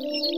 you.